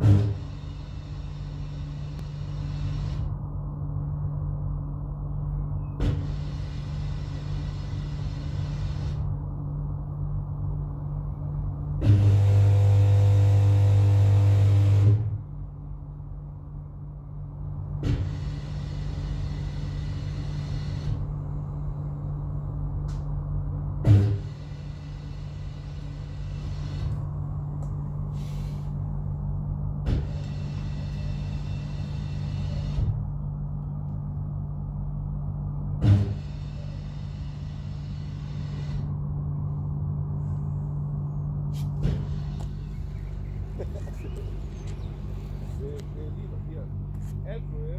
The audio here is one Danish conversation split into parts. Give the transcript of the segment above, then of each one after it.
Det, Alt du er.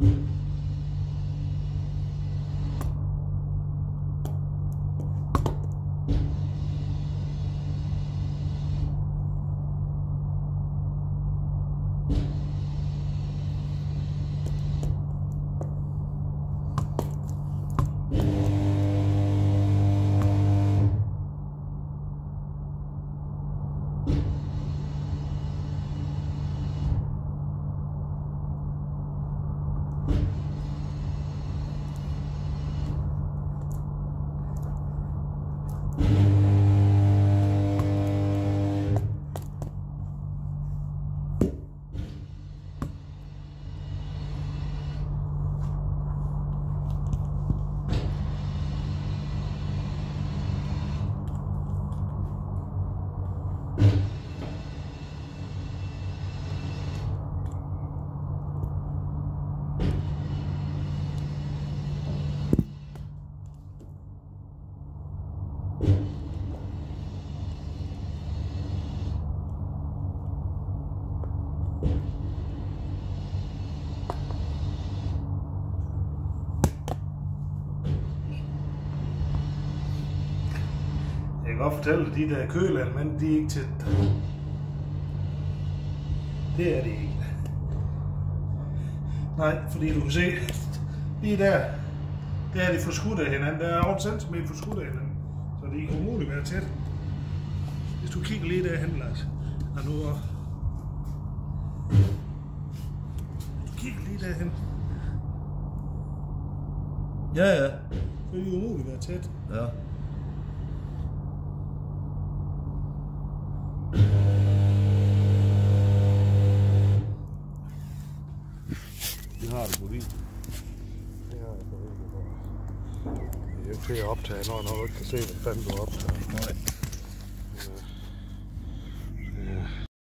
Jeg Kan godt fortælle, at de der køleelementer, de er ikke tæt. Det er de ikke. Nej, fordi du kan se, lige der, der er de forskudt af hinanden. Der er 8 cm forskudt af hinanden. Så de er umuligt være tæt. Hvis du kigger lige derhen, Lars. Og nu op. Kig lige derhen. Ja, ja. Så er de umuligt være tæt. Ja. Vi har det på video. Det har jeg på video. Det er ikke til at optage, når, når du ikke kan se, hvad fanden du optager. Nej.